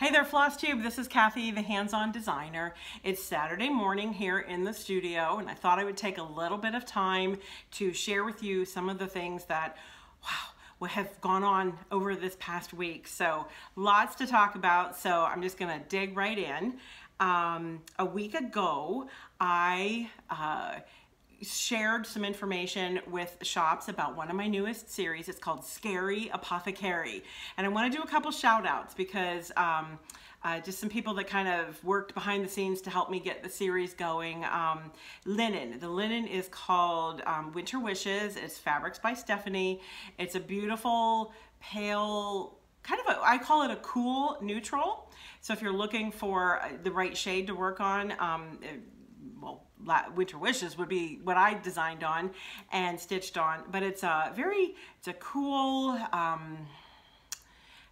Hey there, FlossTube. This is Cathy, the hands-on designer. It's Saturday morning here in the studio, and I thought I would take a little bit of time to share with you some of the things that, wow, have gone on over this past week. So lots to talk about, so I'm just gonna dig right in. Um, a week ago, I uh, shared some information with shops about one of my newest series. It's called Scary Apothecary. And I want to do a couple shout outs because um, uh, just some people that kind of worked behind the scenes to help me get the series going. Um, linen. The linen is called um, Winter Wishes. It's Fabrics by Stephanie. It's a beautiful, pale, kind of a, I call it a cool neutral. So if you're looking for uh, the right shade to work on, um, well, Winter Wishes would be what I designed on and stitched on, but it's a very, it's a cool, um,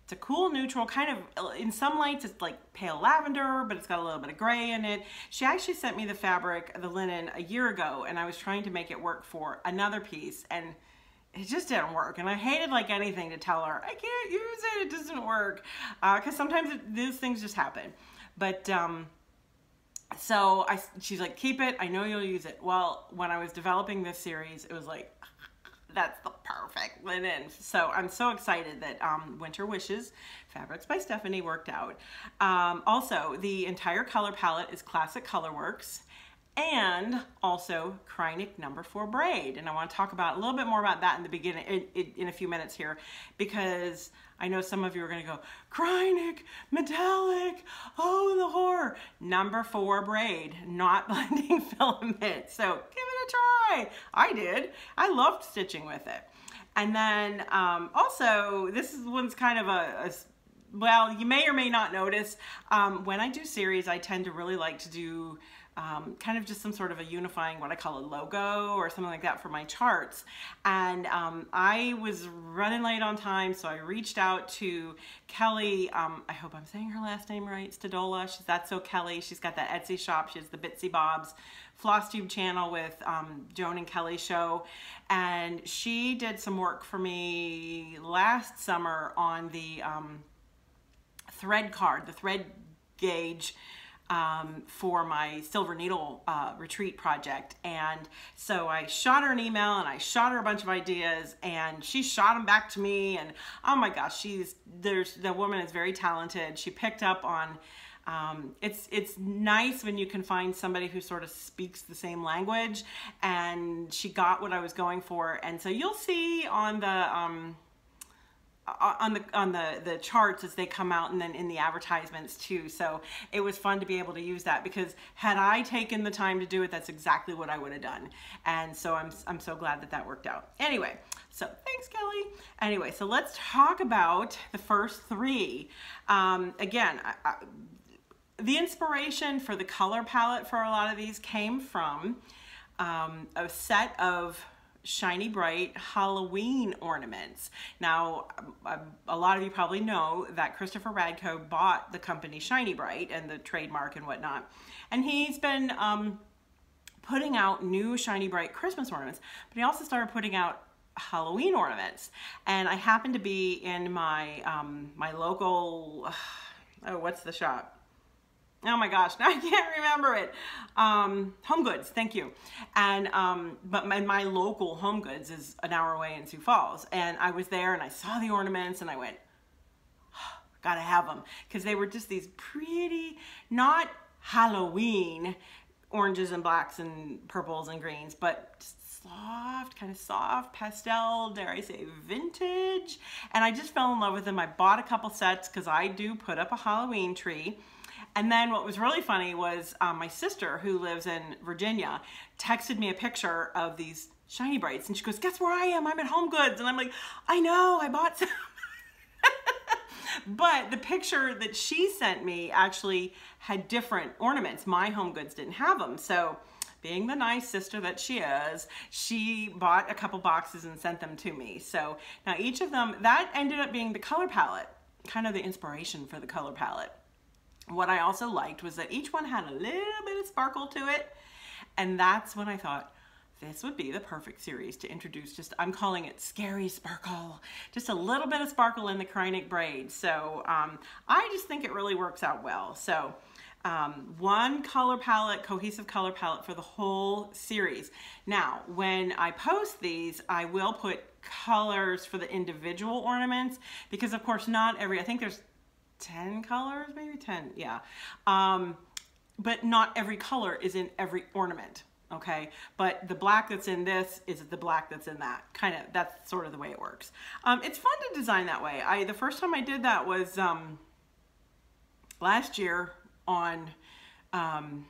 it's a cool neutral, kind of, in some lights it's like pale lavender, but it's got a little bit of gray in it. She actually sent me the fabric, the linen, a year ago, and I was trying to make it work for another piece, and it just didn't work. And I hated like anything to tell her, I can't use it, it doesn't work. Because uh, sometimes it, these things just happen. But, um, so I, she's like, keep it. I know you'll use it. Well, when I was developing this series, it was like, that's the perfect linen. So I'm so excited that um, Winter Wishes Fabrics by Stephanie worked out. Um, also, the entire color palette is Classic Colorworks and also Kreinik number four braid. And I want to talk about a little bit more about that in the beginning, in, in, in a few minutes here, because I know some of you are going to go, Kreinik, metallic, oh, the horror. Number four braid, not blending filament. So give it a try. I did. I loved stitching with it. And then um, also, this is one's kind of a, a well, you may or may not notice, um, when I do series, I tend to really like to do um, kind of just some sort of a unifying what I call a logo or something like that for my charts. And um, I was running late on time, so I reached out to Kelly. Um, I hope I'm saying her last name right. Stadola. She's That's So Kelly. She's got that Etsy shop. She has the Bitsy Bobs FlossTube channel with um, Joan and Kelly show. And she did some work for me last summer on the um, thread card, the thread gauge um, for my Silver Needle uh, retreat project. And so I shot her an email and I shot her a bunch of ideas and she shot them back to me. And oh my gosh, she's, there's, the woman is very talented. She picked up on, um, it's, it's nice when you can find somebody who sort of speaks the same language and she got what I was going for. And so you'll see on the, um, on the on the the charts as they come out and then in the advertisements too. So it was fun to be able to use that because had I taken the time to do it that's exactly what I would have done. And so I'm, I'm so glad that that worked out. Anyway so thanks Kelly. Anyway so let's talk about the first three. Um, again I, I, the inspiration for the color palette for a lot of these came from um, a set of Shiny Brite Halloween ornaments. Now, a lot of you probably know that Christopher Radko bought the company Shiny Brite and the trademark and whatnot. And he's been um, putting out new Shiny Brite Christmas ornaments, but he also started putting out Halloween ornaments. And I happened to be in my, um, my local, oh, what's the shop? Oh my gosh, now I can't remember it. Um, home Goods, thank you. And, um, but my, my local Home Goods is an hour away in Sioux Falls. And I was there and I saw the ornaments and I went, oh, gotta have them. Because they were just these pretty, not Halloween oranges and blacks and purples and greens, but soft, kind of soft pastel, dare I say vintage. And I just fell in love with them. I bought a couple sets because I do put up a Halloween tree. And then what was really funny was um, my sister, who lives in Virginia, texted me a picture of these Shiny Brites. And she goes, guess where I am? I'm at Home Goods. And I'm like, I know, I bought some. but the picture that she sent me actually had different ornaments. My Home Goods didn't have them. So being the nice sister that she is, she bought a couple boxes and sent them to me. So now each of them, that ended up being the color palette, kind of the inspiration for the color palette. What I also liked was that each one had a little bit of sparkle to it. And that's when I thought, this would be the perfect series to introduce just, I'm calling it Scary Sparkle. Just a little bit of sparkle in the Kreinik braid. So um, I just think it really works out well. So um, one color palette, cohesive color palette for the whole series. Now, when I post these, I will put colors for the individual ornaments because of course not every, I think there's 10 colors, maybe 10, yeah. Um, but not every color is in every ornament okay? But the black that's in this is the black that's in that. Kind of, that's sort of the way it works. Um, it's fun to design that way. I The first time I did that was um, last year on um,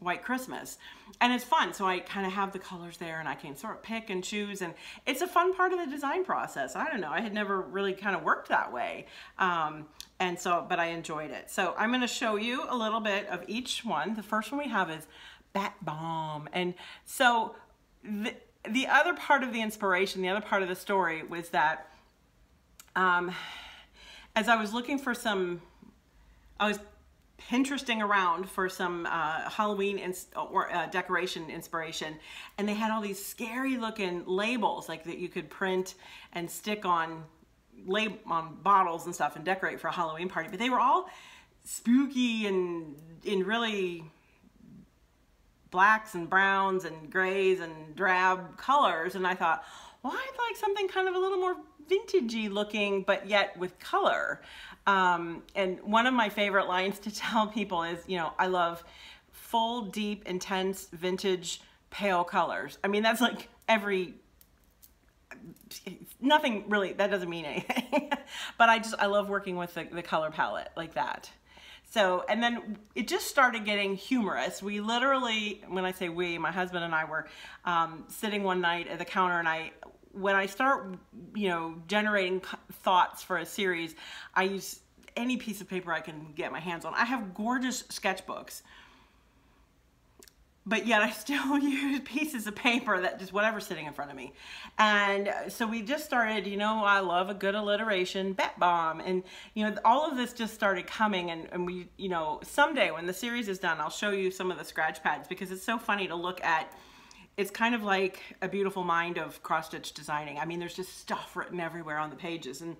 White Christmas. And it's fun. So I kind of have the colors there and I can sort of pick and choose. And it's a fun part of the design process. I don't know. I had never really kind of worked that way. Um, and so, but I enjoyed it. So I'm going to show you a little bit of each one. The first one we have is Bat Bomb. And so the, the other part of the inspiration, the other part of the story was that um, as I was looking for some, I was Pinteresting around for some uh, Halloween ins or uh, decoration inspiration, and they had all these scary looking labels like that you could print and stick on lab on bottles and stuff and decorate for a Halloween party. But they were all spooky and in really blacks and browns and grays and drab colors, and I thought, well, I'd like something kind of a little more vintagey looking, but yet with color. Um, and one of my favorite lines to tell people is, you know, I love full, deep, intense, vintage, pale colors. I mean, that's like every, nothing really, that doesn't mean anything. but I just, I love working with the, the color palette like that. So, and then it just started getting humorous. We literally, when I say we, my husband and I were um, sitting one night at the counter and I when I start, you know, generating thoughts for a series, I use any piece of paper I can get my hands on. I have gorgeous sketchbooks, but yet I still use pieces of paper that just whatever's sitting in front of me. And so we just started, you know, I love a good alliteration, Bat Bomb. And, you know, all of this just started coming and, and we, you know, someday when the series is done, I'll show you some of the scratch pads because it's so funny to look at it's kind of like a beautiful mind of cross-stitch designing. I mean, there's just stuff written everywhere on the pages. And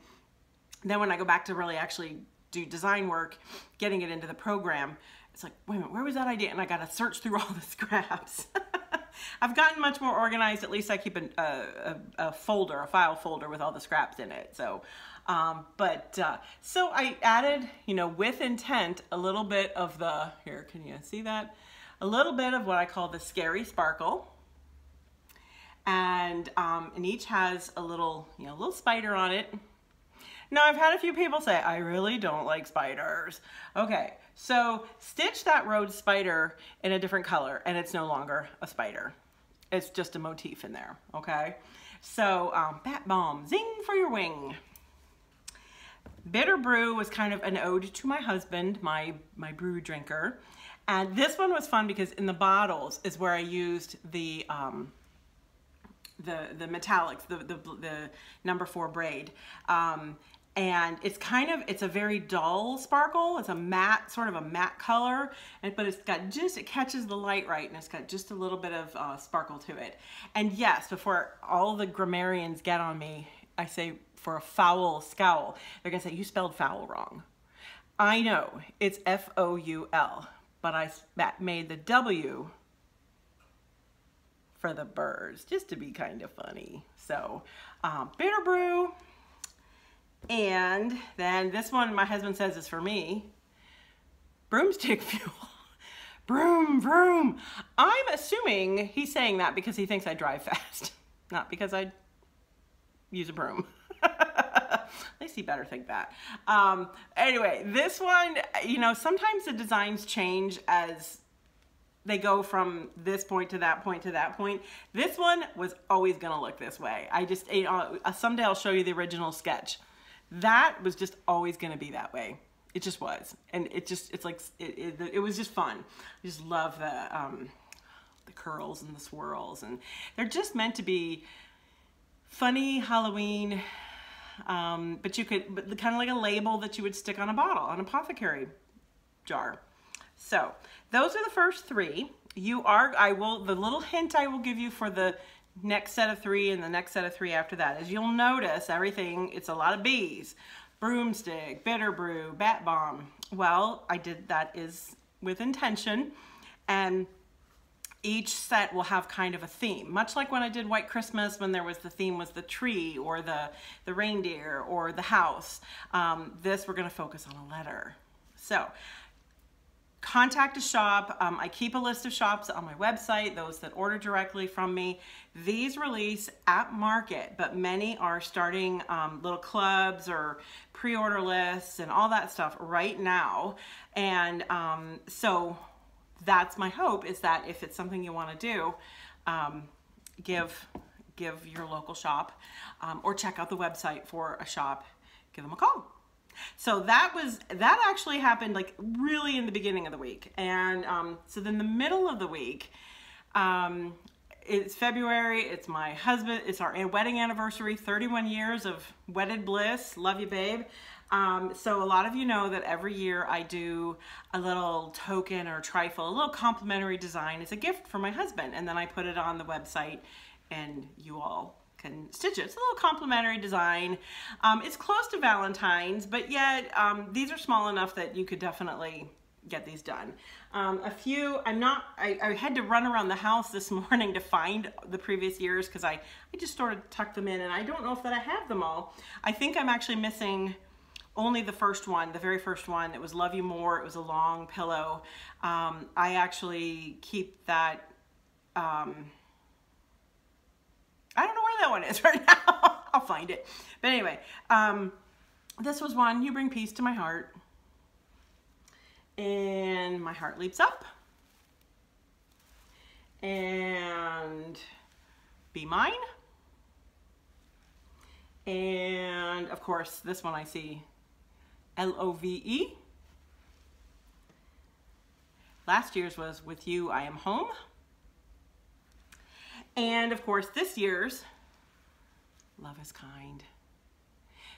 then when I go back to really actually do design work, getting it into the program, it's like, wait a minute, where was that idea? And I got to search through all the scraps. I've gotten much more organized. At least I keep a, a, a, folder, a file folder with all the scraps in it. So, um, but, uh, so I added, you know, with intent, a little bit of the, here, can you see that? A little bit of what I call the scary sparkle and um, and each has a little you know little spider on it. Now I've had a few people say I really don't like spiders. Okay, so stitch that road spider in a different color and it's no longer a spider. It's just a motif in there, okay? So um, Bat Bomb, zing for your wing. Bitter Brew was kind of an ode to my husband, my, my brew drinker. And this one was fun because in the bottles is where I used the um, the the metallics, the the, the number four braid. Um, and it's kind of it's a very dull sparkle. It's a matte sort of a matte color and, but it's got just it catches the light right and it's got just a little bit of uh, sparkle to it. And yes before all the grammarians get on me i say for a foul scowl they're gonna say you spelled foul wrong. I know it's f-o-u-l but i made the w for the birds, just to be kind of funny. So, um, bitter brew. And then this one, my husband says is for me. Broomstick fuel. broom, broom. I'm assuming he's saying that because he thinks I drive fast, not because I use a broom. At least he better think that. Um, anyway, this one, you know, sometimes the designs change as they go from this point to that point to that point. This one was always gonna look this way. I just, you know, someday I'll show you the original sketch. That was just always gonna be that way. It just was. And it just, it's like, it, it, it was just fun. I just love the, um, the curls and the swirls. And they're just meant to be funny Halloween, um, but you could, but kind of like a label that you would stick on a bottle, an apothecary jar. So those are the first three. you are, I will, the little hint I will give you for the next set of three and the next set of three after that is you'll notice everything, it's a lot of B's. Broomstick, Bitter Brew, Bat Bomb. Well, I did, that is with intention. And each set will have kind of a theme, much like when I did White Christmas when there was the theme was the tree or the, the reindeer or the house. Um, this we're gonna focus on a letter. So contact a shop. Um, I keep a list of shops on my website, those that order directly from me. These release at market, but many are starting um, little clubs or pre-order lists and all that stuff right now. And um, so that's my hope is that if it's something you want to do, um, give give your local shop um, or check out the website for a shop, give them a call. So that was, that actually happened like really in the beginning of the week. And um, so then the middle of the week, um, it's February, it's my husband, it's our wedding anniversary, 31 years of wedded bliss. Love you, babe. Um, so a lot of you know that every year I do a little token or trifle, a little complimentary design as a gift for my husband. And then I put it on the website and you all can stitch it. It's a little complimentary design. Um, it's close to Valentine's, but yet um, these are small enough that you could definitely get these done. Um, a few, I'm not, I, I, had to run around the house this morning to find the previous years because I, I just sort of tucked them in and I don't know if that I have them all. I think I'm actually missing only the first one, the very first one. It was Love You More. It was a long pillow. Um, I actually keep that, um, I don't know that one is right now. I'll find it. But anyway, um, this was one, You Bring Peace to My Heart. And my heart leaps up. And Be Mine. And of course, this one I see L-O-V-E. Last year's was With You I Am Home. And of course, this year's Love is Kind.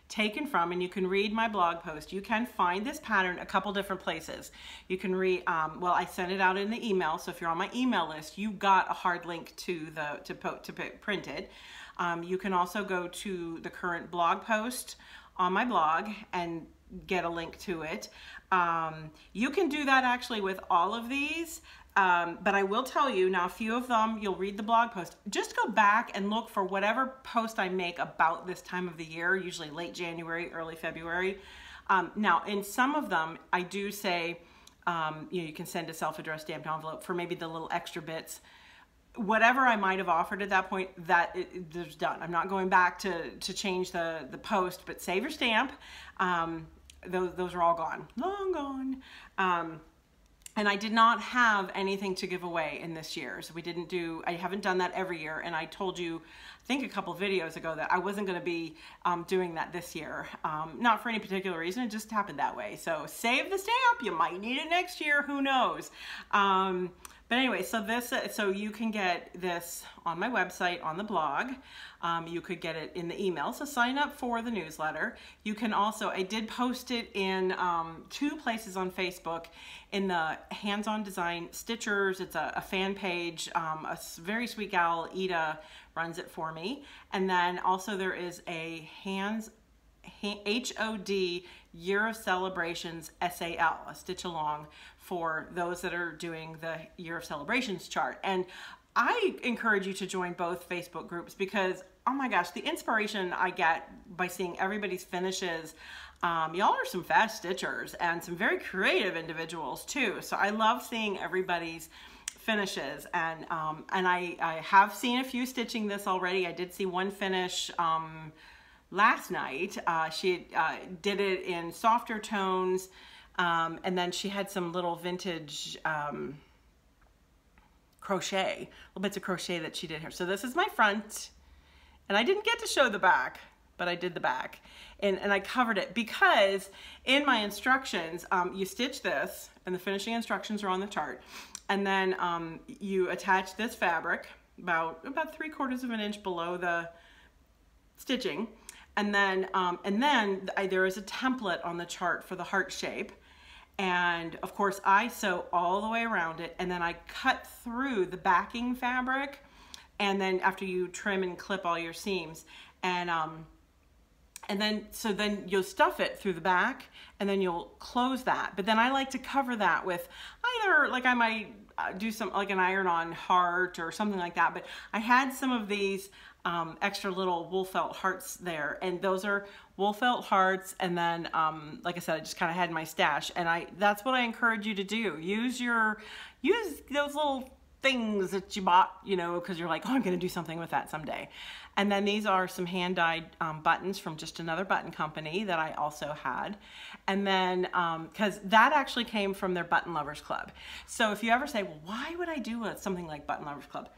Taken from, and you can read my blog post, you can find this pattern a couple different places. You can read, um, well, I sent it out in the email, so if you're on my email list, you got a hard link to the to, to print it. Um, you can also go to the current blog post on my blog and get a link to it. Um, you can do that actually with all of these. Um, but I will tell you now, a few of them, you'll read the blog post. Just go back and look for whatever post I make about this time of the year, usually late January, early February. Um, now, in some of them, I do say, um, you know, you can send a self-addressed stamped envelope for maybe the little extra bits. Whatever I might have offered at that point, that is done. I'm not going back to, to change the, the post, but save your stamp. Um, those, those are all gone, long gone. And I did not have anything to give away in this year. So we didn't do, I haven't done that every year. And I told you, I think a couple videos ago that I wasn't gonna be um, doing that this year. Um, not for any particular reason, it just happened that way. So save the stamp, you might need it next year, who knows. Um, but anyway, so this, so you can get this on my website, on the blog. Um, you could get it in the email, so sign up for the newsletter. You can also, I did post it in um, two places on Facebook, in the Hands-On Design Stitchers. It's a, a fan page. Um, a very sweet gal, Ida, runs it for me. And then also there is a Hands HOD Year of Celebrations SAL, a stitch along for those that are doing the Year of Celebrations chart. And I encourage you to join both Facebook groups because, oh my gosh, the inspiration I get by seeing everybody's finishes. Um, y'all are some fast stitchers and some very creative individuals too. So I love seeing everybody's finishes and um, and I, I have seen a few stitching this already. I did see one finish um, last night. Uh, she uh, did it in softer tones um, and then she had some little vintage um, crochet, little bits of crochet that she did here. So this is my front and I didn't get to show the back, but I did the back and, and I covered it because in my instructions, um, you stitch this and the finishing instructions are on the chart. And then um, you attach this fabric about, about three quarters of an inch below the stitching. And then, um, and then I, there is a template on the chart for the heart shape. And of course I sew all the way around it. And then I cut through the backing fabric. And then after you trim and clip all your seams. And um, and then so then you'll stuff it through the back. And then you'll close that. But then I like to cover that with either like I might uh, do some like an iron-on heart or something like that. But I had some of these um, extra little wool felt hearts there and those are wool felt hearts and then um, like I said I just kind of had my stash and I that's what I encourage you to do use your use those little things that you bought, you know, because you're like, oh, I'm going to do something with that someday. And then these are some hand-dyed um, buttons from just another button company that I also had. And then, because um, that actually came from their Button Lovers Club. So if you ever say, well, why would I do something like Button Lovers Club?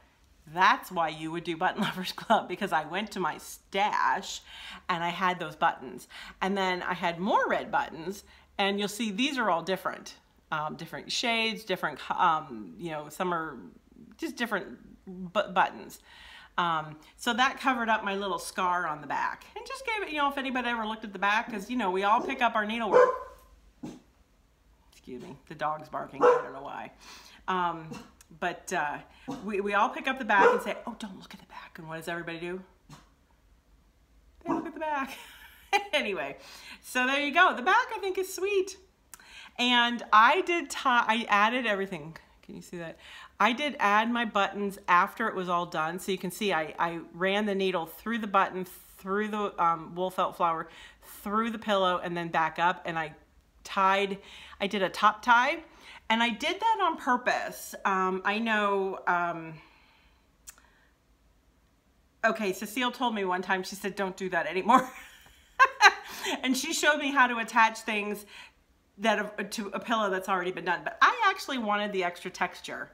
That's why you would do Button Lovers Club because I went to my stash and I had those buttons. And then I had more red buttons and you'll see these are all different um, different shades, different, um, you know, some are just different buttons. Um, so that covered up my little scar on the back and just gave it, you know, if anybody ever looked at the back, because, you know, we all pick up our needlework. Excuse me, the dog's barking, I don't know why. But uh, we, we all pick up the back and say, oh, don't look at the back. And what does everybody do? They look at the back. anyway, so there you go. The back I think is sweet. And I did tie, I added everything. Can you see that? I did add my buttons after it was all done. So you can see I, I ran the needle through the button, through the um, wool felt flower, through the pillow, and then back up. And I tied, I did a top tie. And I did that on purpose. Um, I know, um, okay, Cecile told me one time, she said, don't do that anymore. and she showed me how to attach things that to a pillow that's already been done. But I actually wanted the extra texture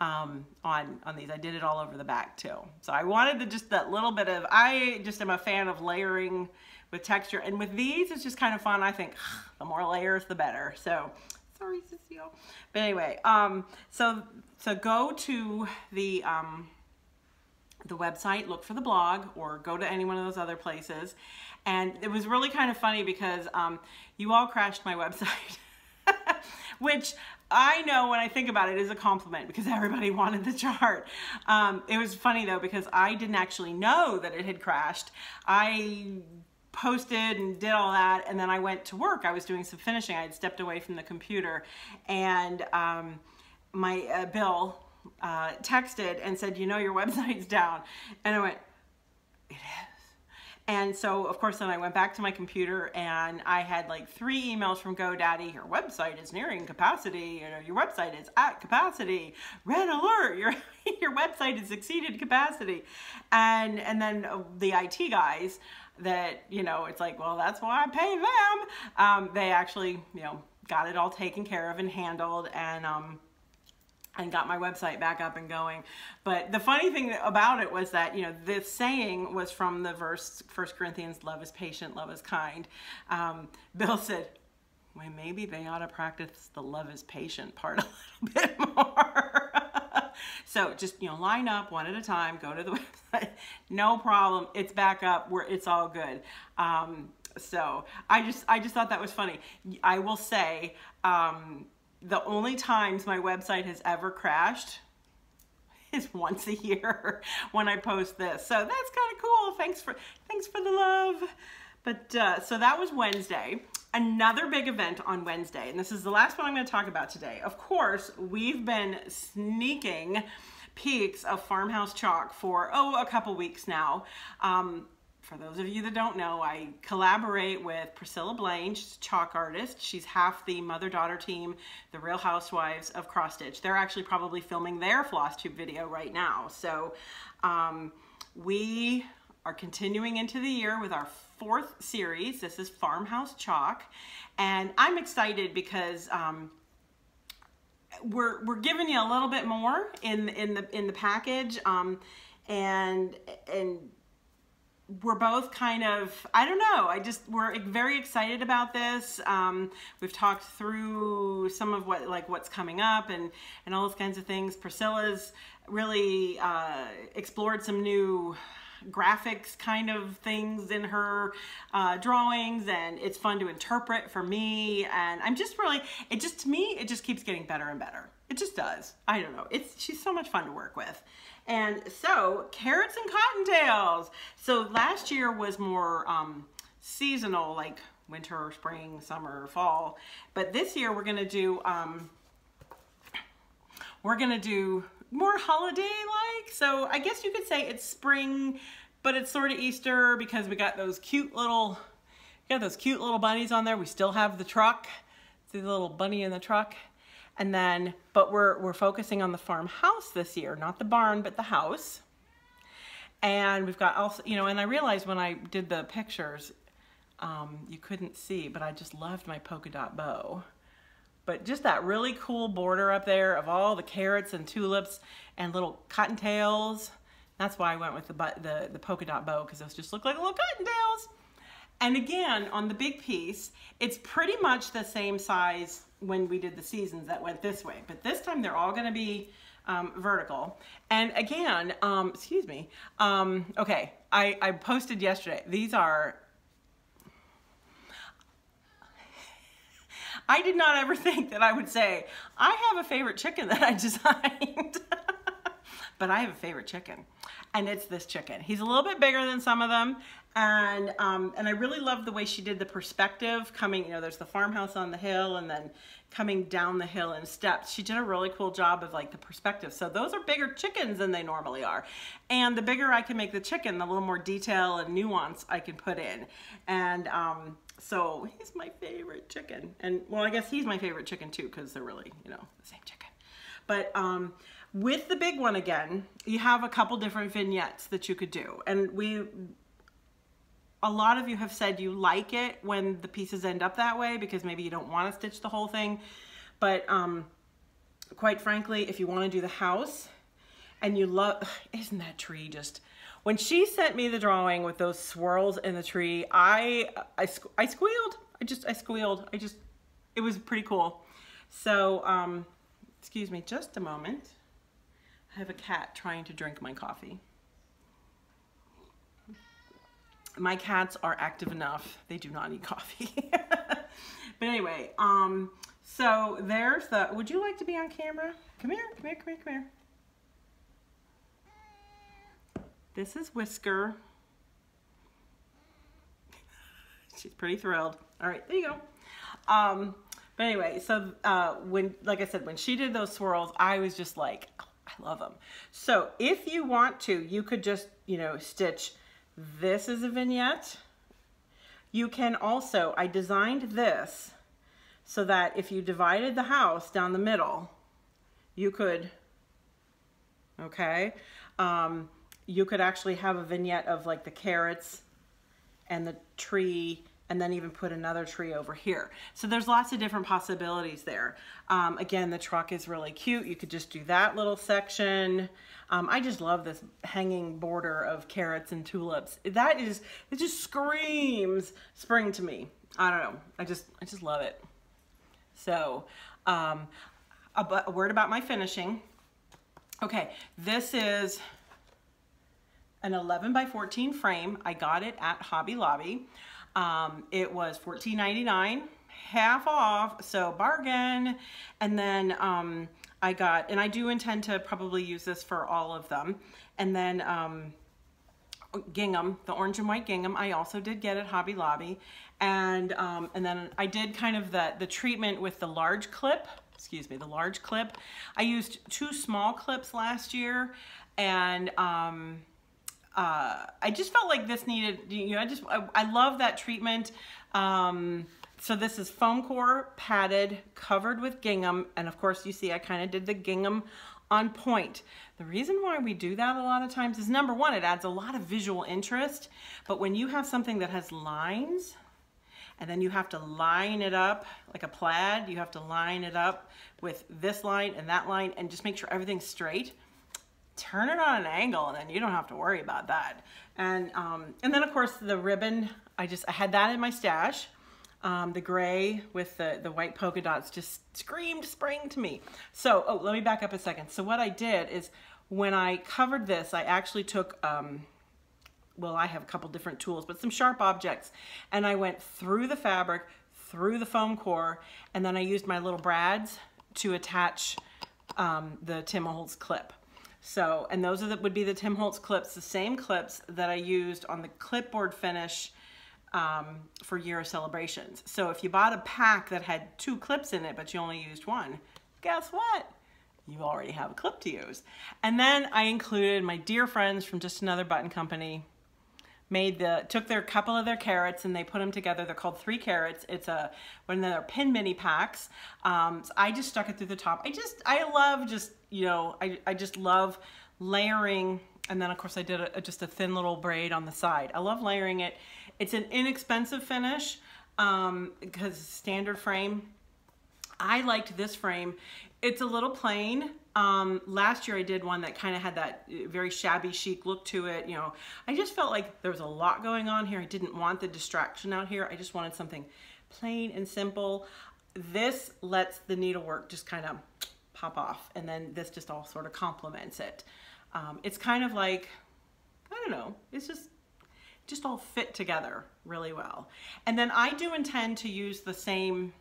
um, on, on these. I did it all over the back too. So I wanted the, just that little bit of, I just am a fan of layering with texture. And with these, it's just kind of fun. I think the more layers, the better. So sorry, Cecile. But anyway, um, so, so go to the, um, the website, look for the blog, or go to any one of those other places. And it was really kind of funny because um, you all crashed my website, which I know when I think about it is a compliment because everybody wanted the chart. Um, it was funny though because I didn't actually know that it had crashed. I posted and did all that and then I went to work. I was doing some finishing. I had stepped away from the computer and um, my uh, Bill uh, texted and said, you know, your website's down. And I went, it is. And so, of course, then I went back to my computer and I had like three emails from GoDaddy. Your website is nearing capacity. You know, your website is at capacity. Red alert! Your your website has exceeded capacity. And and then uh, the IT guys that you know, it's like, well, that's why I pay them. Um, they actually, you know, got it all taken care of and handled and. Um, and got my website back up and going. But the funny thing about it was that, you know, this saying was from the verse, 1 Corinthians, love is patient, love is kind. Um, Bill said, well, maybe they ought to practice the love is patient part a little bit more. So just, you know, line up one at a time, go to the website, no problem. It's back up where it's all good. Um, so I just, I just thought that was funny. I will say, um, the only times my website has ever crashed is once a year when I post this. So that's kind of cool. Thanks for thanks for the love. But uh, so that was Wednesday. Another big event on Wednesday, and this is the last one I'm going to talk about today. Of course, we've been sneaking peeks of Farmhouse Chalk for, oh, a couple weeks now. Um, for those of you that don't know, I collaborate with Priscilla Blaine. She's a chalk artist. She's half the mother-daughter team, The Real Housewives of Cross Stitch. They're actually probably filming their floss tube video right now. So um, we are continuing into the year with our fourth series. This is Farmhouse Chalk. And I'm excited because um, we're, we're giving you a little bit more in, in, the, in the package. Um, and, and we're both kind of i don't know i just we're very excited about this um, we've talked through some of what like what's coming up and and all those kinds of things priscilla's really uh, explored some new graphics kind of things in her uh, drawings and it's fun to interpret for me. And I'm just really it just to me it just keeps getting better and better. It just does. I don't know. It's she's so much fun to work with. And so carrots and cottontails. So last year was more um, seasonal like winter spring summer fall. But this year we're gonna do um, we're gonna do more holiday-like. So I guess you could say it's spring, but it's sort of Easter because we got those cute little, got those cute little bunnies on there. We still have the truck. See the little bunny in the truck. And then, but we're, we're focusing on the farmhouse this year, not the barn, but the house. And we've got also, you know, and I realized when I did the pictures, um, you couldn't see, but I just loved my polka dot bow. But just that really cool border up there of all the carrots and tulips and little cottontails. That's why I went with the, the, the polka dot bow because those just look like little cottontails. And again, on the big piece, it's pretty much the same size when we did the seasons that went this way. But this time they're all gonna be um, vertical. And again, um, excuse me, um, okay, I, I posted yesterday. These are I did not ever think that I would say, I have a favorite chicken that I designed. but I have a favorite chicken and it's this chicken. He's a little bit bigger than some of them and um, and I really love the way she did the perspective coming, you know, there's the farmhouse on the hill and then coming down the hill in steps. She did a really cool job of like the perspective. So those are bigger chickens than they normally are. And the bigger I can make the chicken, the little more detail and nuance I can put in. And um, so he's my favorite chicken. And well, I guess he's my favorite chicken too, because they're really, you know, the same chicken. But um, with the big one again, you have a couple different vignettes that you could do. And we, a lot of you have said you like it when the pieces end up that way because maybe you don't want to stitch the whole thing. But um, quite frankly, if you want to do the house and you love, isn't that tree just, when she sent me the drawing with those swirls in the tree, I, I, I squealed. I just, I squealed. I just, it was pretty cool. So, um, excuse me just a moment. I have a cat trying to drink my coffee. My cats are active enough. They do not need coffee. but anyway, um, so there's the, would you like to be on camera? Come here, come here, come here, come here. This is Whisker. She's pretty thrilled. All right, there you go. Um, but anyway, so uh, when, like I said, when she did those swirls, I was just like, oh, I love them. So if you want to, you could just, you know, stitch this is a vignette. You can also, I designed this so that if you divided the house down the middle, you could, okay, um, you could actually have a vignette of like the carrots and the tree and then even put another tree over here. So there's lots of different possibilities there. Um, again, the truck is really cute. You could just do that little section. Um, I just love this hanging border of carrots and tulips. That is, it just screams spring to me. I don't know. I just, I just love it. So, um, a, a word about my finishing. Okay, this is an 11 by 14 frame. I got it at Hobby Lobby. Um, it was $14.99, half off, so bargain. And then um, I got, and I do intend to probably use this for all of them. And then um, gingham, the orange and white gingham, I also did get at Hobby Lobby. And, um, and then I did kind of the, the treatment with the large clip, excuse me, the large clip. I used two small clips last year and um, uh, I just felt like this needed, you know, I just, I, I love that treatment. Um, so this is foam core padded, covered with gingham. And of course you see I kind of did the gingham on point. The reason why we do that a lot of times is number one, it adds a lot of visual interest. But when you have something that has lines, and then you have to line it up like a plaid, you have to line it up with this line and that line and just make sure everything's straight turn it on an angle and then you don't have to worry about that. And, um, and then of course the ribbon, I just, I had that in my stash. Um, the gray with the, the white polka dots just screamed spring to me. So, oh, let me back up a second. So what I did is when I covered this, I actually took um, well, I have a couple different tools, but some sharp objects. And I went through the fabric, through the foam core, and then I used my little brads to attach um, the Tim Holtz clip. So, and those are the, would be the Tim Holtz clips, the same clips that I used on the clipboard finish um, for year of celebrations. So if you bought a pack that had two clips in it, but you only used one, guess what? You already have a clip to use. And then I included my dear friends from Just Another Button Company, made the took their couple of their carrots and they put them together. They're called three carrots. It's a one of their pin mini packs. Um, so i just stuck it through the top. I just i love just you know i, I just love layering and then of course i did a, just a thin little braid on the side. I love layering it. It's an inexpensive finish um, because standard frame. I liked this frame. It's a little plain. Um, last year I did one that kind of had that uh, very shabby chic look to it. You know, I just felt like there was a lot going on here. I didn't want the distraction out here. I just wanted something plain and simple. This lets the needlework just kind of pop off and then this just all sort of complements it. Um, it's kind of like, I don't know, it's just just all fit together really well. And then I do intend to use the same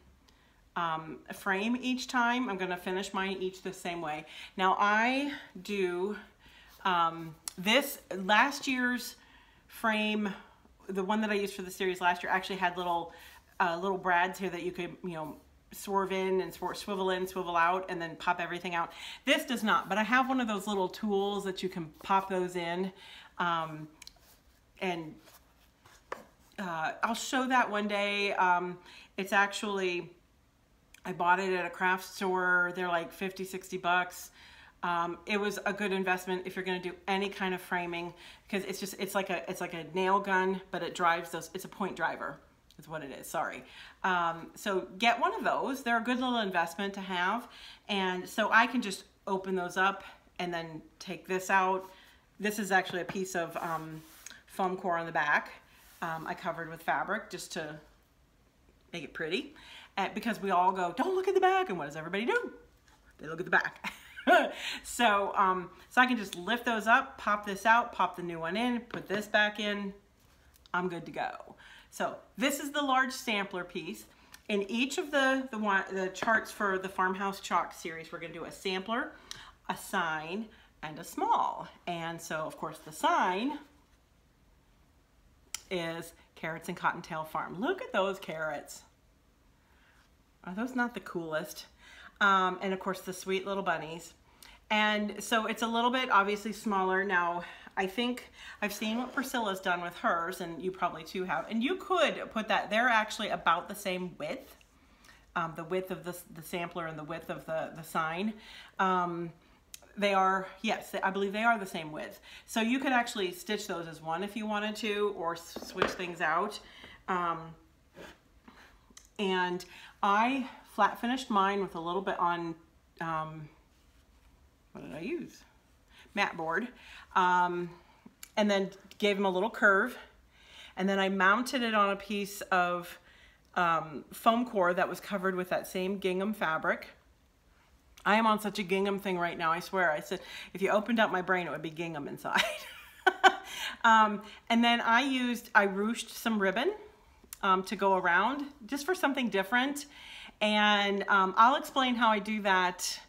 um, frame each time. I'm gonna finish mine each the same way. Now I do um, this, last year's frame, the one that I used for the series last year actually had little uh, little brads here that you could, you know, swerve in and swivel in, swivel out, and then pop everything out. This does not, but I have one of those little tools that you can pop those in. Um, and uh, I'll show that one day. Um, it's actually, I bought it at a craft store. They're like 50, 60 bucks. Um, it was a good investment if you're going to do any kind of framing because it's just it's like a it's like a nail gun but it drives those it's a point driver is what it is sorry. Um, so get one of those. They're a good little investment to have. And so I can just open those up and then take this out. This is actually a piece of um, foam core on the back um, I covered with fabric just to make it pretty and because we all go, don't look at the back. And what does everybody do? They look at the back. so, um, so I can just lift those up, pop this out, pop the new one in, put this back in. I'm good to go. So this is the large sampler piece. In each of the, the, one, the charts for the Farmhouse Chalk series, we're gonna do a sampler, a sign, and a small. And so, of course, the sign is Carrots and Cottontail Farm. Look at those carrots. Are those not the coolest? Um, and of course the sweet little bunnies. And so it's a little bit obviously smaller. Now, I think I've seen what Priscilla's done with hers, and you probably too have. And you could put that, they're actually about the same width, um, the width of the, the sampler and the width of the, the sign. Um, they are, yes, I believe they are the same width. So you could actually stitch those as one if you wanted to, or switch things out. Um, and I flat finished mine with a little bit on, um, what did I use? Mat board. Um, and then gave him a little curve. And then I mounted it on a piece of um, foam core that was covered with that same gingham fabric. I am on such a gingham thing right now, I swear. I said, if you opened up my brain, it would be gingham inside. um, and then I used, I ruched some ribbon um, to go around just for something different. And um, I'll explain how I do that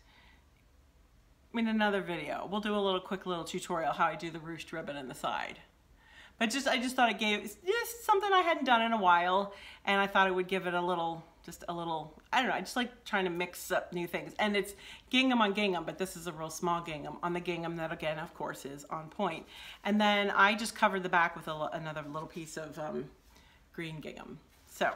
in another video. We'll do a little quick little tutorial how I do the ruched ribbon in the side. But just I just thought it gave just something I hadn't done in a while and I thought it would give it a little just a little I don't know I just like trying to mix up new things and it's gingham on gingham but this is a real small gingham on the gingham that again of course is on point and then I just covered the back with a, another little piece of um, green gingham. So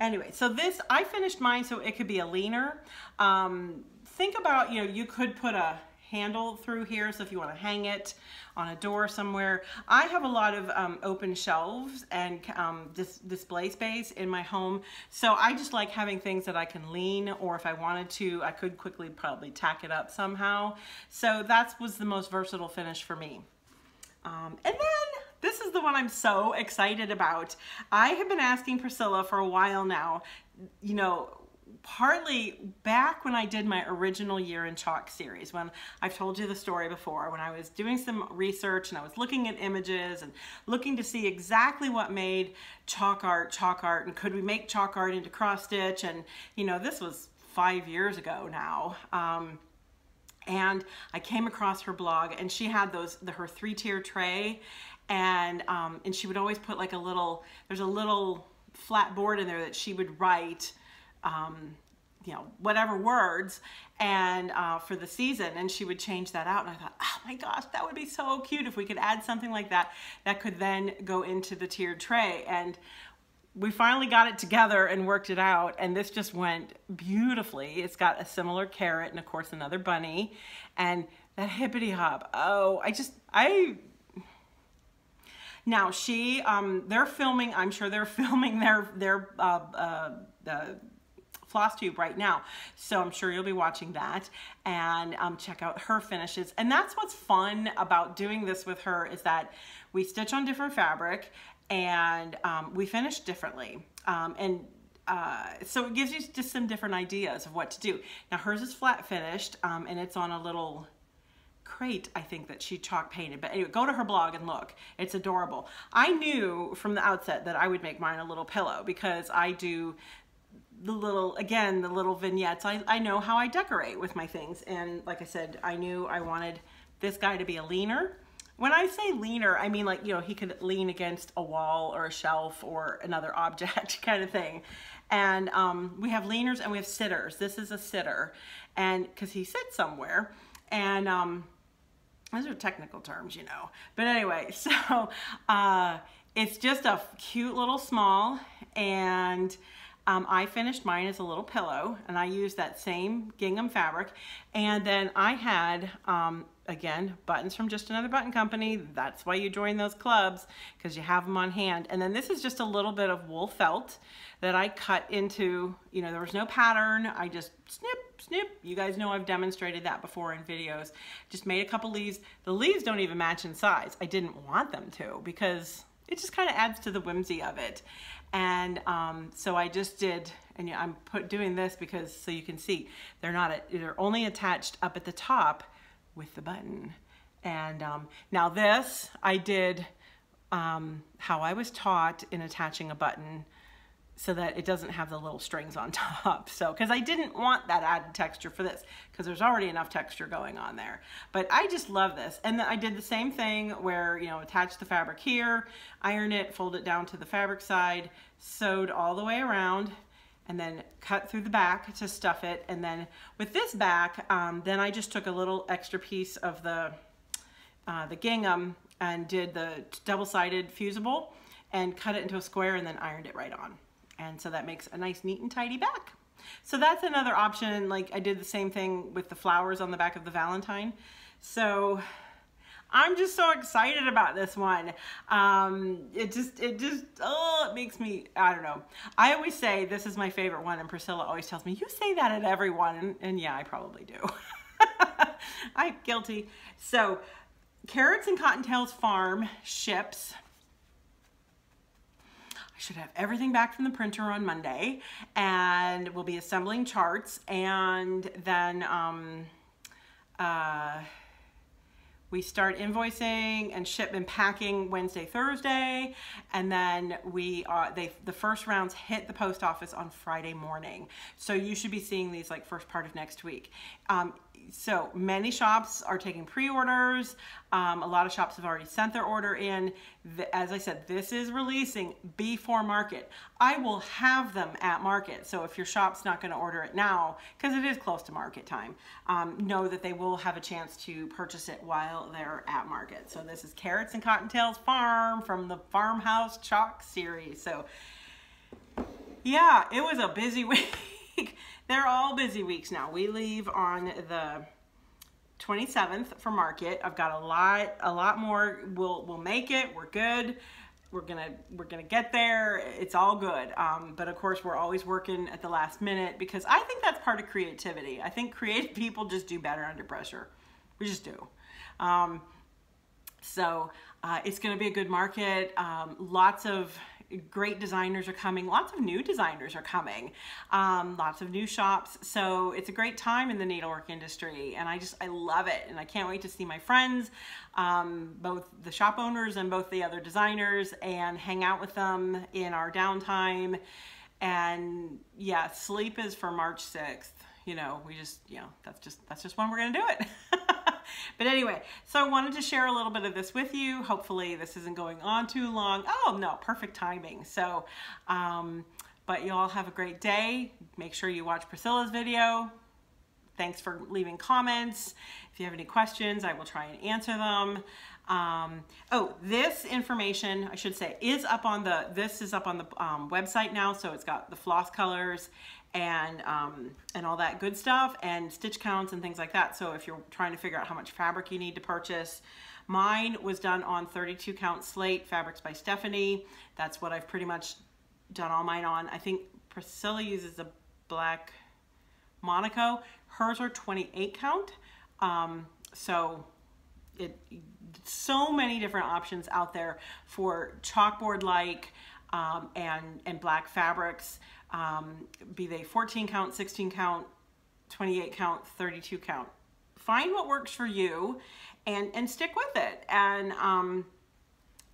anyway, so this, I finished mine so it could be a leaner. Um, think about, you know, you could put a handle through here so if you want to hang it on a door somewhere. I have a lot of um, open shelves and um, dis display space in my home so I just like having things that I can lean or if I wanted to I could quickly probably tack it up somehow. So that was the most versatile finish for me. Um, and then the one I'm so excited about. I have been asking Priscilla for a while now, you know, partly back when I did my original year in chalk series when I've told you the story before when I was doing some research and I was looking at images and looking to see exactly what made chalk art chalk art and could we make chalk art into cross stitch and you know this was five years ago now um, and I came across her blog and she had those the, her three tier tray and um, and she would always put like a little there's a little flat board in there that she would write um, you know whatever words and uh, for the season and she would change that out and I thought oh my gosh that would be so cute if we could add something like that that could then go into the tiered tray. And we finally got it together and worked it out and this just went beautifully. It's got a similar carrot and of course another bunny and that hippity hop. Oh I just I now she um they're filming I'm sure they're filming their their uh, uh, floss tube right now. So I'm sure you'll be watching that and um, check out her finishes. And that's what's fun about doing this with her is that we stitch on different fabric and um, we finish differently. Um, and uh, so it gives you just some different ideas of what to do. Now hers is flat finished um, and it's on a little crate I think that she chalk painted but anyway go to her blog and look it's adorable I knew from the outset that I would make mine a little pillow because I do the little, again, the little vignettes. I, I know how I decorate with my things. And like I said, I knew I wanted this guy to be a leaner. When I say leaner, I mean like, you know, he could lean against a wall or a shelf or another object kind of thing. And um, we have leaners and we have sitters. This is a sitter and because he sits somewhere. And um, those are technical terms, you know. But anyway, so uh, it's just a cute little small and um, I finished mine as a little pillow and I used that same gingham fabric. And then I had, um, again, buttons from Just Another Button Company. That's why you join those clubs because you have them on hand. And then this is just a little bit of wool felt that I cut into, you know, there was no pattern. I just snip, snip. You guys know I've demonstrated that before in videos. Just made a couple leaves. The leaves don't even match in size. I didn't want them to because it just kind of adds to the whimsy of it. And um, so I just did, and I'm put, doing this because so you can see, they're not, they're only attached up at the top with the button. And um, now this, I did um, how I was taught in attaching a button so that it doesn't have the little strings on top. So, because I didn't want that added texture for this, because there's already enough texture going on there. But I just love this. And then I did the same thing where, you know, attach the fabric here, iron it, fold it down to the fabric side, sewed all the way around, and then cut through the back to stuff it. And then with this back, um, then I just took a little extra piece of the, uh, the gingham and did the double-sided fusible and cut it into a square and then ironed it right on. And so that makes a nice neat and tidy back. So that's another option. Like I did the same thing with the flowers on the back of the Valentine. So I'm just so excited about this one. Um, it just, it just, oh, it makes me, I don't know. I always say this is my favorite one and Priscilla always tells me, you say that at everyone. And, and yeah, I probably do. I'm guilty. So Carrots and Cottontails Farm ships I should have everything back from the printer on Monday and we'll be assembling charts and then um, uh, we start invoicing and ship and packing Wednesday, Thursday, and then we are they the first rounds hit the post office on Friday morning. So you should be seeing these like first part of next week. Um, so many shops are taking pre-orders. Um, a lot of shops have already sent their order in. The, as I said, this is releasing before market. I will have them at market. So if your shop's not going to order it now, because it is close to market time, um, know that they will have a chance to purchase it while they're at market. So this is Carrots and Cottontails Farm from the Farmhouse Chalk series. So yeah, it was a busy week. They're all busy weeks now. We leave on the 27th for market. I've got a lot, a lot more. We'll, we'll make it. We're good. We're gonna, we're gonna get there. It's all good. Um, but of course, we're always working at the last minute because I think that's part of creativity. I think creative people just do better under pressure. We just do. Um, so uh, it's to be a good market. Um, lots of great designers are coming. Lots of new designers are coming. Um, lots of new shops. So it's a great time in the needlework industry. And I just, I love it. And I can't wait to see my friends, um, both the shop owners and both the other designers and hang out with them in our downtime. And yeah, sleep is for March 6th. You know, we just, you know, that's just, that's just when we're going to do it. but anyway, so I wanted to share a little bit of this with you. Hopefully this isn't going on too long. Oh no, perfect timing. So, um, but you all have a great day. Make sure you watch Priscilla's video. Thanks for leaving comments. If you have any questions, I will try and answer them. Um, oh, this information, I should say, is up on the, this is up on the um, website now. So it's got the floss colors and um, and all that good stuff and stitch counts and things like that. So if you're trying to figure out how much fabric you need to purchase, mine was done on 32 count slate, Fabrics by Stephanie. That's what I've pretty much done all mine on. I think Priscilla uses a black Monaco. Hers are 28 count. Um, so it so many different options out there for chalkboard like um, and and black fabrics um, be they 14 count, 16 count, 28 count, 32 count. Find what works for you and, and stick with it. And um,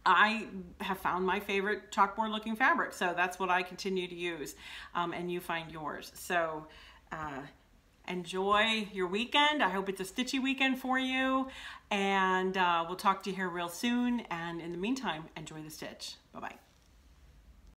I have found my favorite chalkboard looking fabric. So that's what I continue to use. Um, and you find yours. So uh, enjoy your weekend. I hope it's a stitchy weekend for you. And uh, we'll talk to you here real soon. And in the meantime, enjoy the stitch. Bye-bye.